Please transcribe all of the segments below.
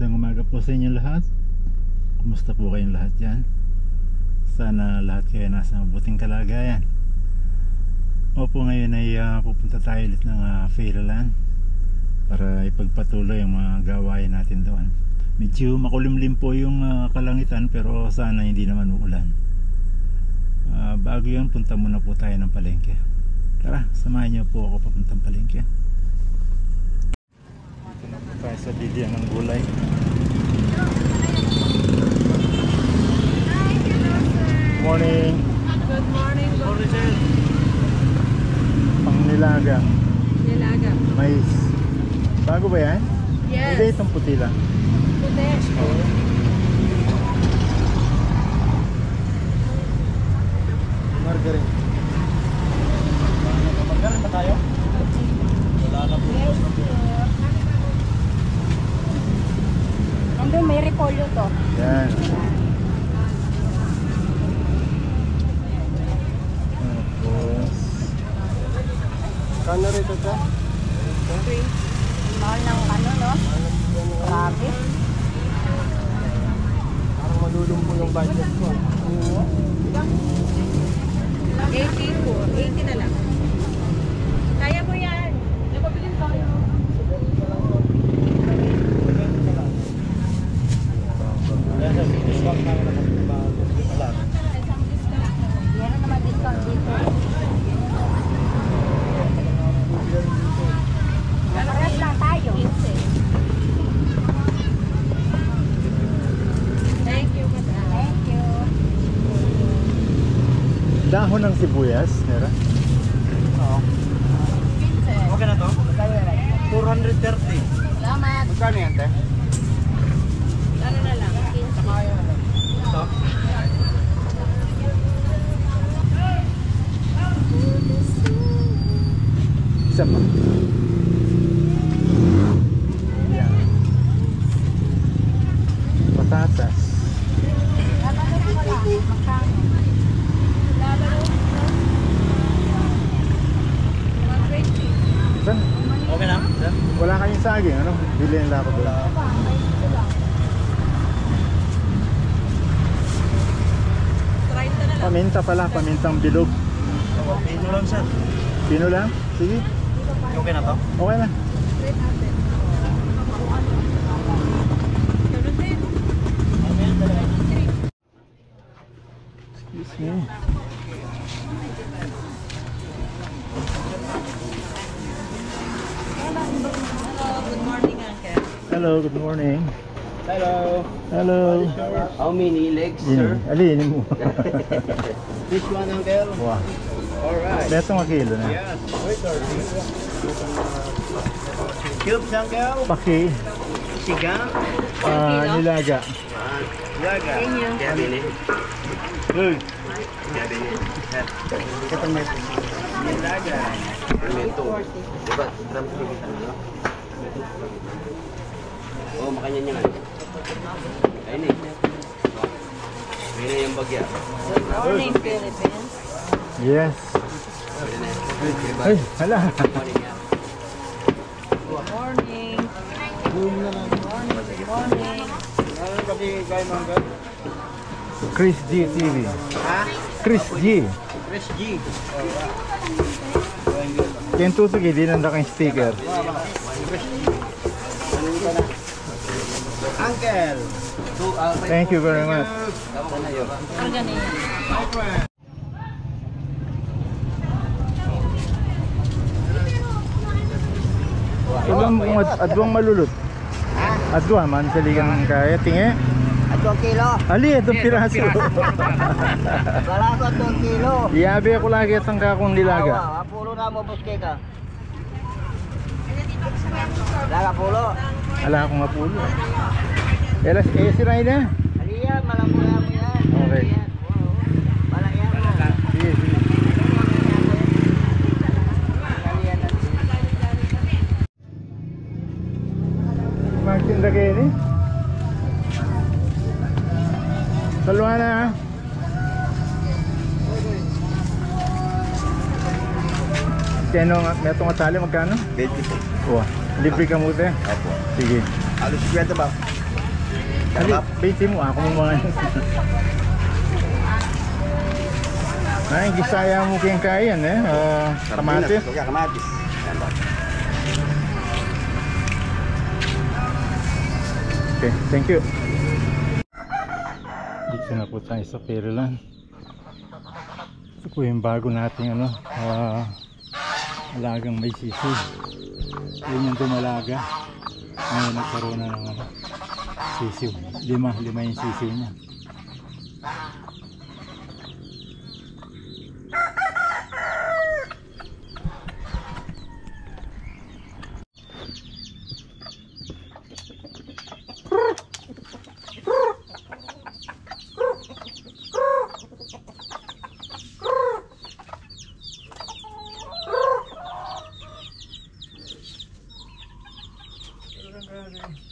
Magandang umaga po sa inyo lahat. Kumusta po kayong lahat yan? Sana lahat kayo nasa mabuting kalagayan. Opo ngayon ay ah, pupunta tayo ulit ng uh, Fairyland para ipagpatuloy ang mga gawain natin doon. Medyo makulimlim po yung ah, kalangitan pero sana hindi naman uulan. Ah, bago yan, punta muna po tayo ng palengke. Tara, samahan niyo po ako papuntang palengke. Tayo sa bilihan ng gulay. Morning. Good morning, good Pang nilaga. Nilaga. Mais. Bago ba yan? Yes. Hindi, itong puti lang. Puti. Margarine ba tayo? Wala na po. Nandun may repolyo to. Yan. Tapos, Kano rito ka? Mahal ng ano, no? Grabe. Parang malulumpo yung budget ko. 84. 80 na lang. Kaya mo yan. Napabilin tayo. Yan sa discount na naman wala. Meron naman discount dito. Parehas lang tayo. Thank you, madam. Thank you. dahon ng sibuyas, meron? Oo. 15. Okay na to? 430. Salamat. Magkano yan, te? Ano na lang? 15. Ito? Isa pa. Yan. Patatas. Saan? Okay na? Sir? Wala kayong saging, ano? Bilhin lang ako doon. Paminta pala, pamintang bilog. Pino lang, sir. Pino lang? Sige, Okay na to? okay na. Excuse me. Good morning, Uncle. Hello, good morning. Hello. Hello. How many legs, Ini, alinin mo. This one, uncle. Wow. Alright. Beto mga kilo na. Yes. Wait, sir. Cubes, uncle. Paki, Sigang. ah, nilaga. Laga. Thank you. Gabini. Uy, Gabini. Ito may Nilaga. Ito. Diba? Gram kita no? Oh, makanya niya nga. Ayun eh. Ayun na yung bagya. Morning, Philippines. yes. Ayun na. Ay, hala. Morning yan. Morning. Morning. Morning. Ano? Chris G TV. Ha? Chris G. Chris G. Tusok eh, di nanda kang sticker. Uncle. Thank you very much. Ilang kung ad adwang malulot. Adwa man sa ligang kaya. At 2 kilo. Ali, itong piraso. Wala ko 2 kilo. Iyabi ako lagi at ang kakong nilaga. Awa, apulo na mo buske ka. Laga pulo. Ala ako nga pulo. Elas, eh, si Raina. Aliyan, malamuya mo yan. Okay. Malaya mo. Sige, sige. Aliyan na. Magtinda kayo ni. Salwa na ha. Kano nga, may itong atali, magkano? 20 po. Libre ka mo te. Opo. Sige. Alos 50 ba? Kalap. 20 mo, ako mo mga Ay, gisaya mo kayang kayan eh. Uh, kamatis. Kaya kamatis. Yan ba? Okay, thank you. Dito na po tayo sa Pearland. Ito po yung bago nating ano, ah, alagang may sisig. Yun yung dumalaga. Ngayon nagkaroon na ng ano, sisiw. Lima, lima yung sisiw niya. po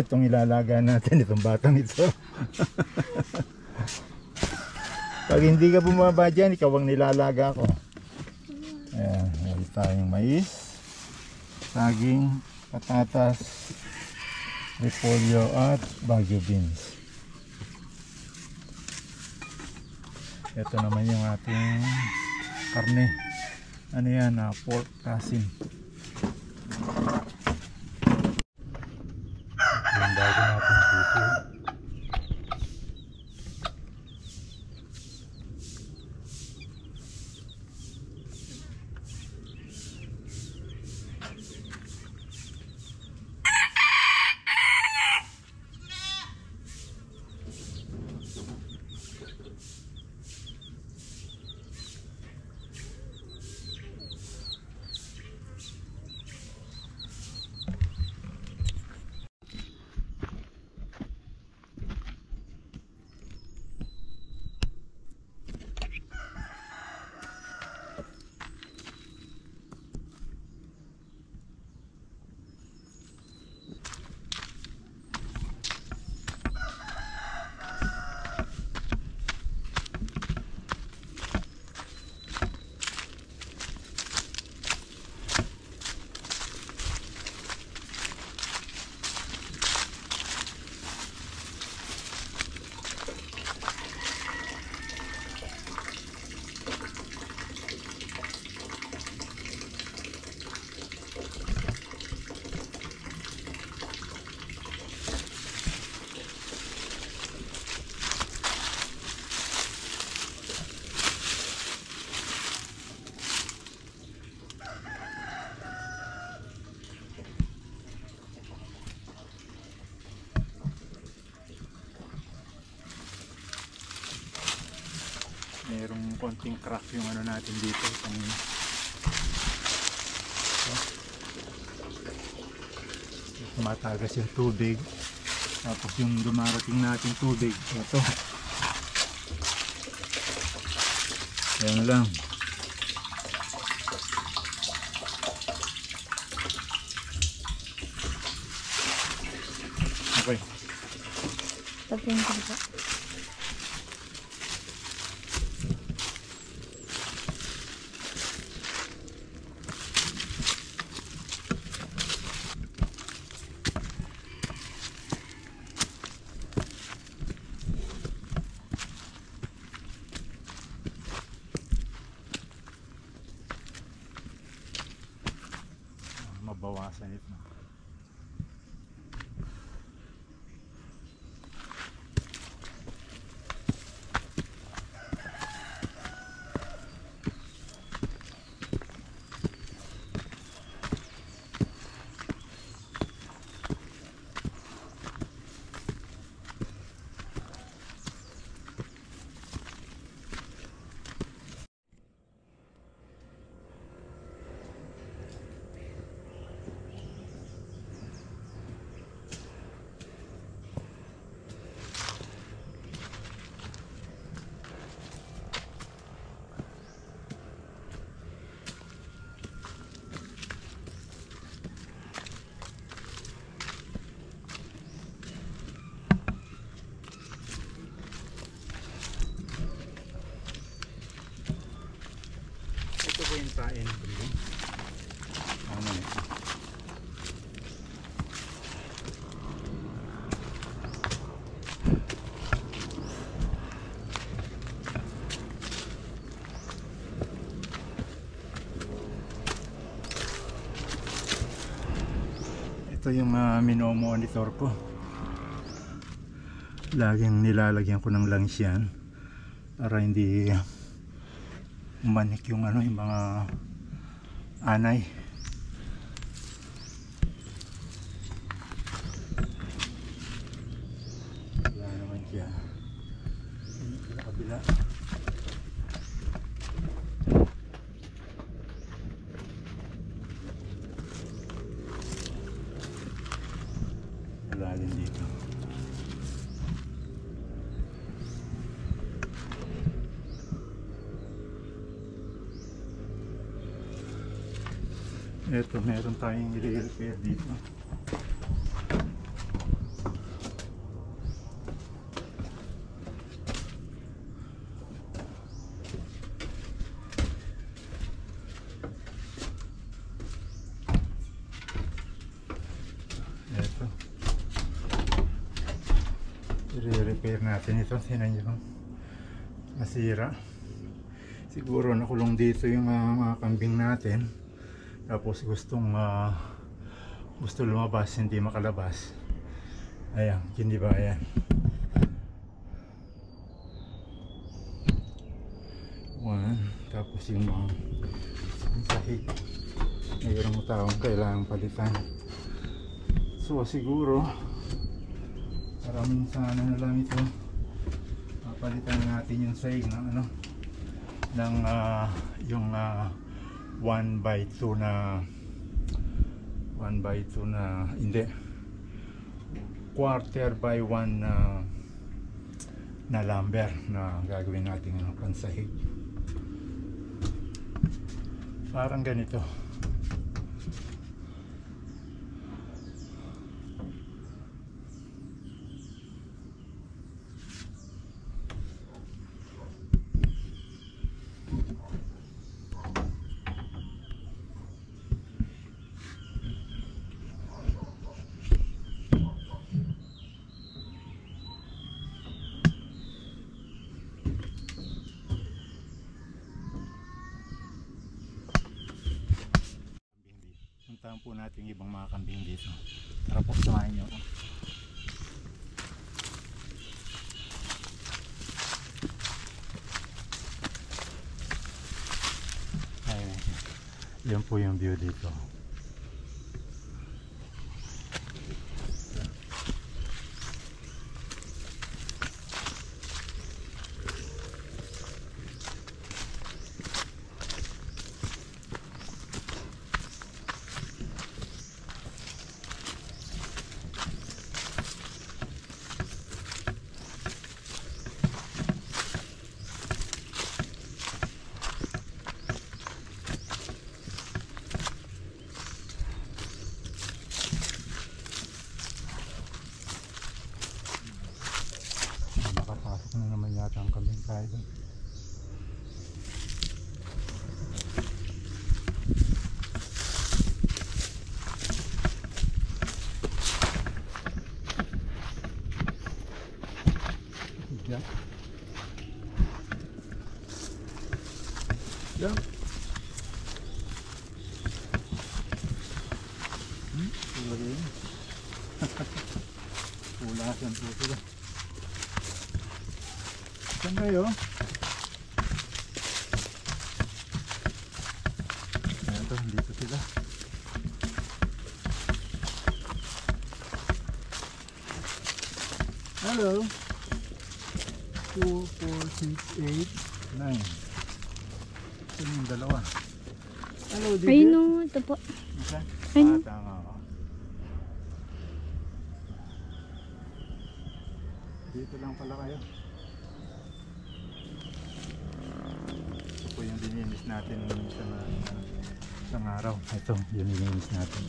itong ilalaga natin itong batang ito. Pag hindi ka bumaba dyan ikaw ang nilalaga ko. Ayan meron tayong mais saging patatas repolyo at baguio beans. Ito naman yung ating karne. Ano yan ah, pork kasim aqui. Mayroong konting crack yung ano natin dito. Itong, ito. Matagas yung tubig. Tapos yung dumarating natin tubig. Ito. Yan lang. Okay. Tapin ko po. Mabawasan ito po yung kain. Ano ito? Ito yung uh, monitor ko. Laging nilalagyan ko ng langis yan para hindi umanik yung ano yung mga anay wala naman siya sa kabila wala din dito Ito, meron tayong i-repair dito. Ito. I-repair natin ito. Tinan nyo. Nasira. Siguro nakulong dito yung ah, mga kambing natin tapos gustong ah, gusto lumabas hindi makalabas. Ayan hindi ba? Ayan. One tapos yung mga yung sahig. Mayroong taong kailangan palitan. So siguro maraming sana na lang ito papalitan natin yung sahig ng ano ng ah, yung ah, 1 by 2 na 1 by 2 na hindi. Quarter by 1 na na lumber na gagawin natin ng pansahig parang ganito kambing dito. Puntahan po natin yung ibang mga kambing dito. Tara po, samahan niyo ako. Ayun. Yan po yung view dito. ata ang kambing tayo doon. Yeah. Yeah. Hmm, tulad yun. Pulasan po sila. Saan kayo? Ayan to, dito sila. Hello. 2, 4, 6, 8, 9. Saan yung dalawa? Hello, Digit. Ayun o, ito po. Isa? Ayun. Ah, tama ka. Dito lang pala kayo. Ito po yung dininis natin sa isang araw. Ito, yung dininis natin.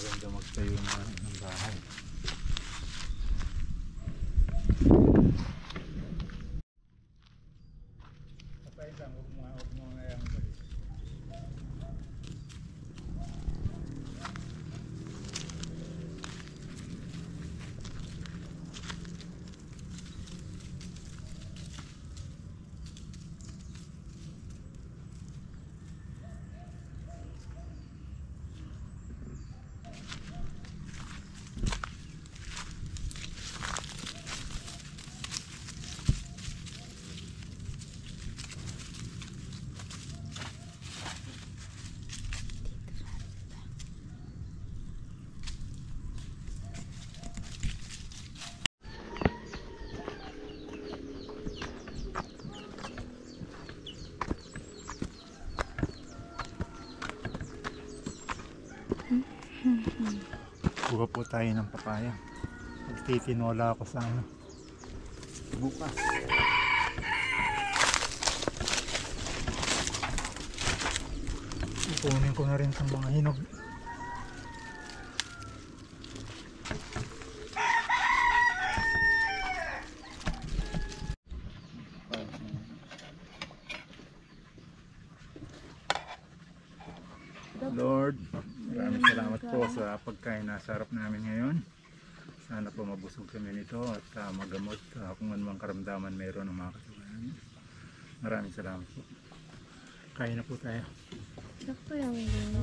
maganda magtayo na ng bahay. Patay lang, huwag mo, huwag mo nga yung balik. Kuha po tayo ng papaya. Magtitinola ako sa ano. Bukas. Ipunin ko na rin sa mga hinog. Lord, maraming salamat po sa pagkain na sarap namin ngayon. Sana po mabusog kami nito at ah, magamot ah, kung anumang karamdaman mayroon ng mga katawan. Maraming salamat po. Kain na po tayo. Sakto yung ano.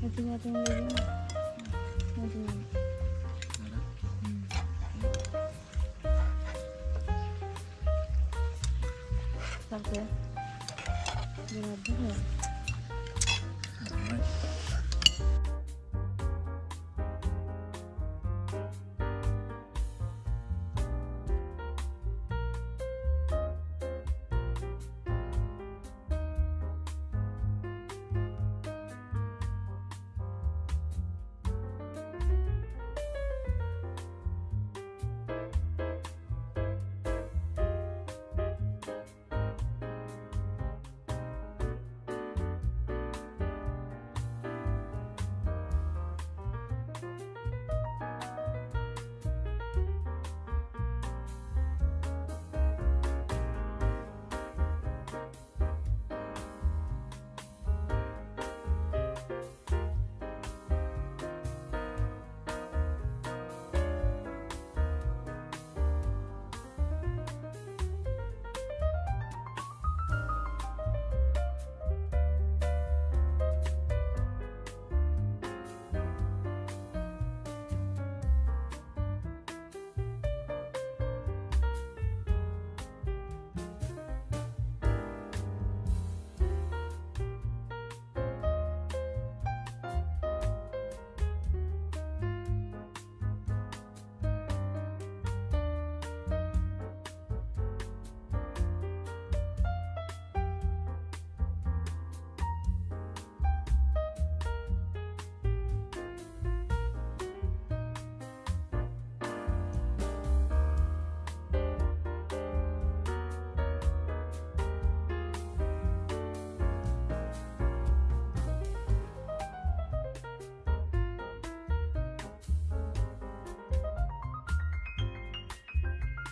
Ito natin. Ito yun. Tara. Sakto yan. Grabe ha. Alright.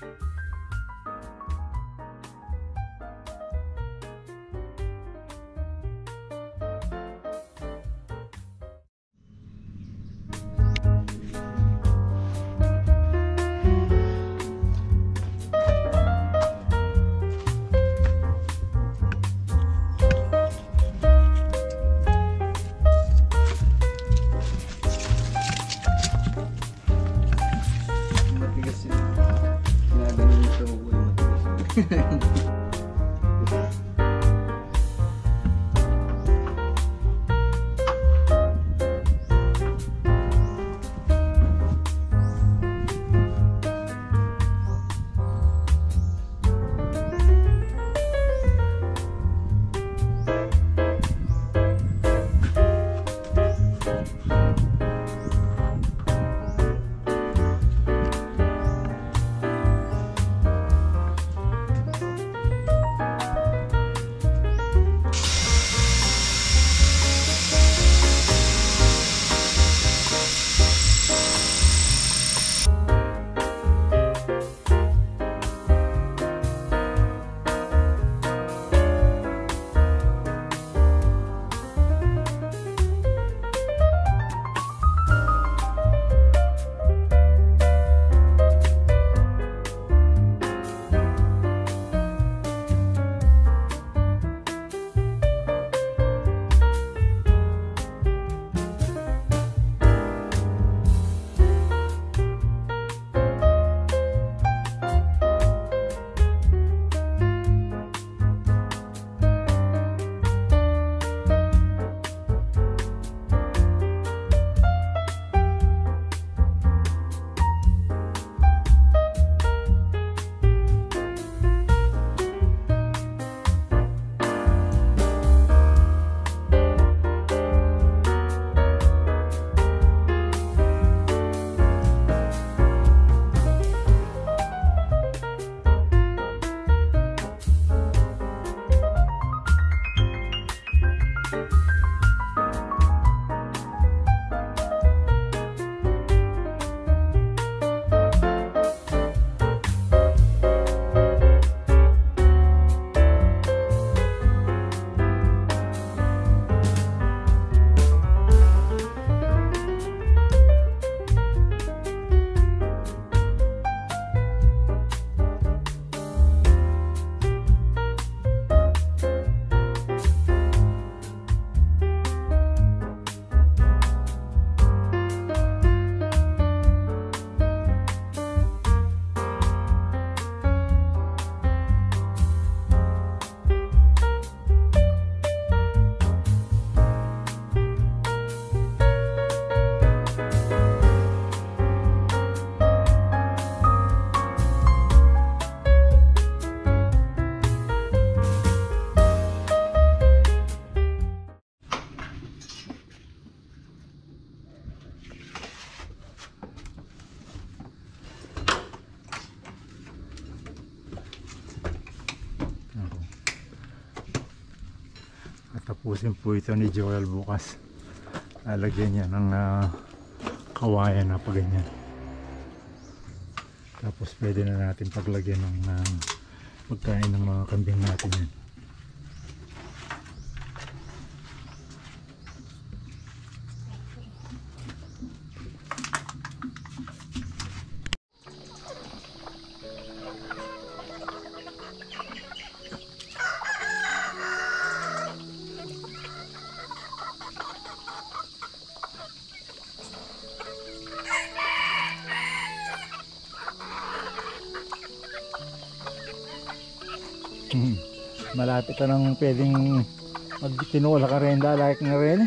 Bye. Katapusin po ito ni Joel bukas. Lalagyan niya ng ah, kawayan na pa ganyan. Tapos pwede na natin paglagyan ng ah, pagkain ng mga kambing natin yan. Malapit na nang pwedeng magtinula ka rin, lalaki na rin.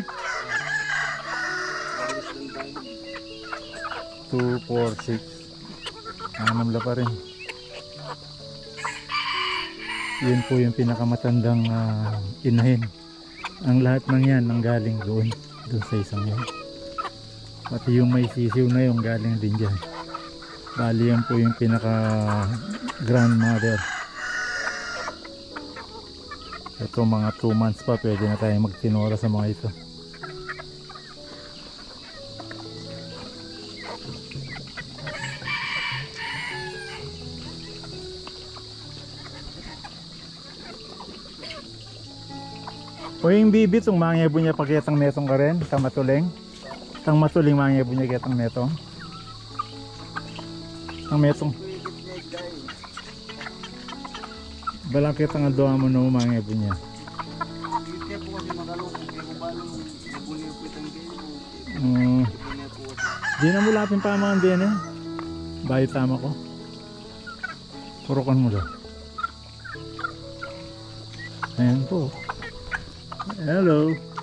2, 4, 6. Anam la pa rin. Yun po yung pinakamatandang ah, inahin. Ang lahat ng yan nanggaling doon, doon sa isang yan. Pati yung may sisiw na yung galing din dyan. Bali yan po yung pinaka grandmother ito mga 2 months pa pwede na tayong magtinora sa mga ito O yung bibi, itong mangyabo niya pagketang netong ka rin, itang matuleng. Itang matuling mangyabo niya ketang netong. Ang metong. Po itong game po. Mm, Ipinay po kasi. di na mo lapin pa mga din eh. Bayo tama ko. Purukan mo daw. Ayan po. Hello.